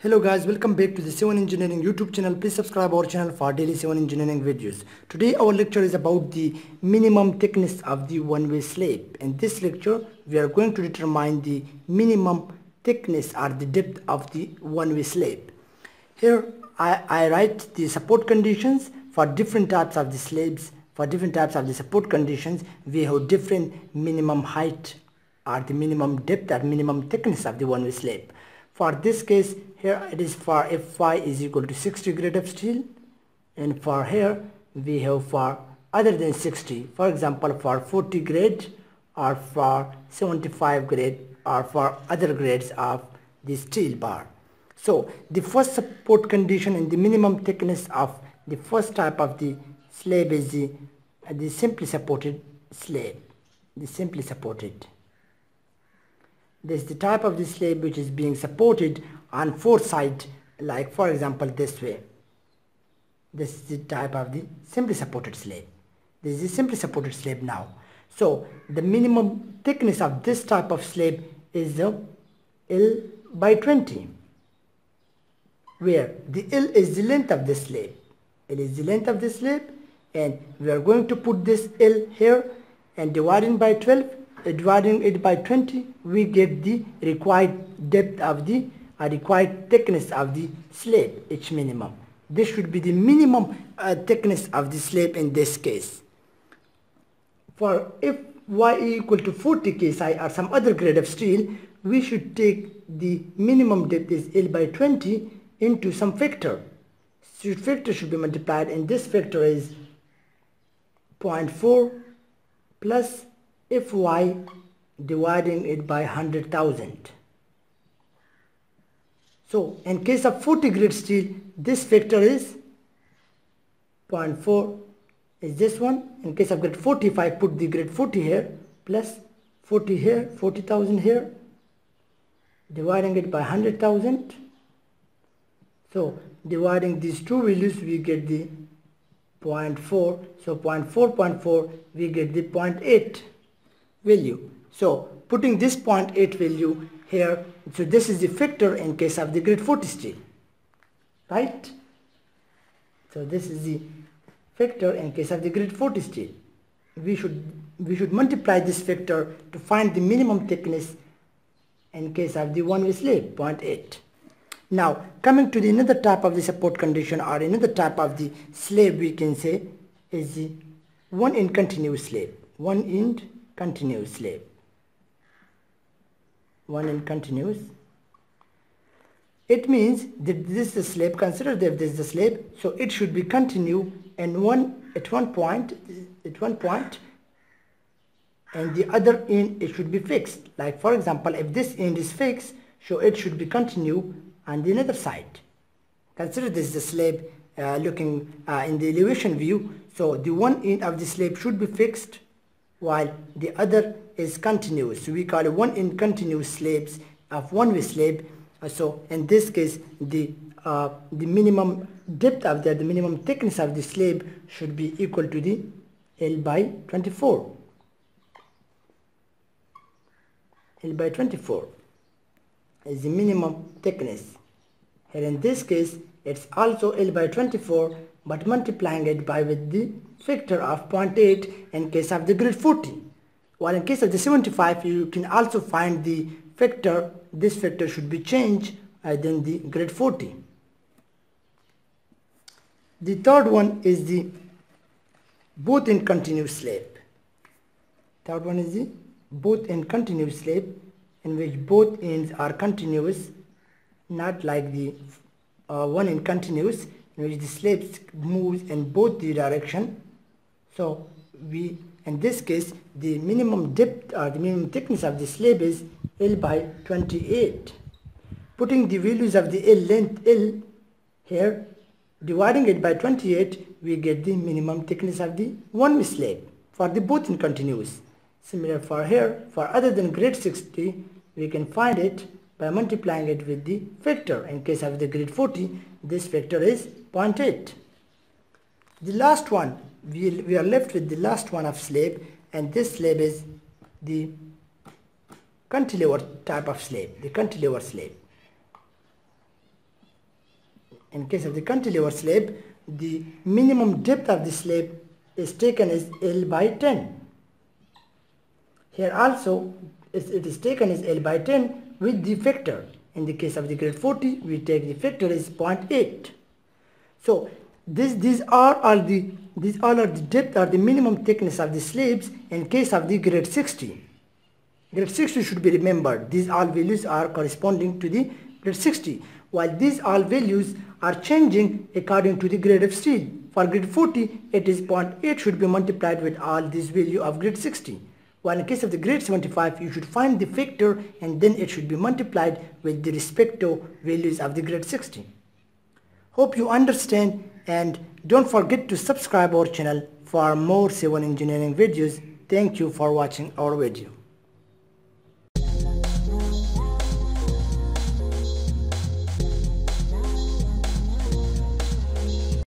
Hello guys, welcome back to the Civil Engineering YouTube channel. Please subscribe our channel for daily civil engineering videos. Today our lecture is about the minimum thickness of the one-way slab. In this lecture, we are going to determine the minimum thickness or the depth of the one-way slab. Here I, I write the support conditions for different types of the slabs. For different types of the support conditions, we have different minimum height or the minimum depth or minimum thickness of the one-way slab. For this case, here it is for Fy is equal to 60 grade of steel and for here we have for other than 60 for example for 40 grade or for 75 grade or for other grades of the steel bar. So the first support condition and the minimum thickness of the first type of the slab is the, the simply supported slab, the simply supported. This is the type of the slab which is being supported on four like for example this way. This is the type of the simply supported slab. This is simply supported slab now. So the minimum thickness of this type of slab is the L by 20 where the L is the length of this slab. L is the length of this slab and we are going to put this L here and dividing by 12 dividing it by 20 we get the required depth of the uh, required thickness of the slab H minimum. This should be the minimum uh, thickness of the slab in this case. For if y equal to 40 ksi or some other grade of steel we should take the minimum depth is L by 20 into some factor. So factor should be multiplied and this factor is 0.4 plus Fy dividing it by 100,000. So in case of 40 grade steel, this factor is 0.4 is this one. In case of grade 40, if I put the grade 40 here, plus 40 here, 40,000 here, dividing it by 100,000. So dividing these two values, we get the 0.4. So 0.4, 0.4, we get the 0.8 value. So putting this 0.8 value here, so this is the factor in case of the grade 40 steel, right? So this is the factor in case of the grade 40 steel. We should, we should multiply this factor to find the minimum thickness in case of the one-way slab, 0.8. Now coming to the another type of the support condition or another type of the slab we can say is the one end continuous slab, one end continuous slab one end continuous. It means that this is the slab consider that this is the slab so it should be continue and one at one point at one point and the other end it should be fixed. Like for example if this end is fixed so it should be continue on the other side. Consider this is the slab uh, looking uh, in the elevation view so the one end of the slab should be fixed while the other is continuous. We call one end continuous slabs of one-way slab. Uh, so in this case, the uh, the minimum depth of the, the minimum thickness of the slab should be equal to the L by 24. L by 24 is the minimum thickness. Here in this case, it's also L by 24 but multiplying it by with the factor of 0.8 in case of the grade 40 while in case of the 75 you can also find the factor this factor should be changed uh, than the grade 40 the third one is the both end continuous slab third one is the both end continuous slab in which both ends are continuous not like the uh, one end continuous in which the slab moves in both the direction. So we in this case the minimum depth or the minimum thickness of the slab is L by 28 putting the values of the L length L here dividing it by 28 we get the minimum thickness of the one slab for the both end continuous. Similar for here for other than grade 60 we can find it by multiplying it with the factor. In case of the grade 40, this factor is 0.8. The last one, we, we are left with the last one of slab and this slab is the cantilever type of slab, the cantilever slab. in case of the cantilever slab the minimum depth of the slab is taken as L by 10 here also it is taken as L by 10 with the factor in the case of the grade 40 we take the factor as 0.8 so this these are all the these all are the depth or the minimum thickness of the slabs in case of the grade 60 grade 60 should be remembered these all values are corresponding to the grade 60 while these all values are changing according to the grade of steel. For grade 40, it is 0.8 should be multiplied with all these value of grade 60. While in case of the grade 75, you should find the factor and then it should be multiplied with the respective values of the grade 60. Hope you understand and don't forget to subscribe our channel for more civil engineering videos. Thank you for watching our video.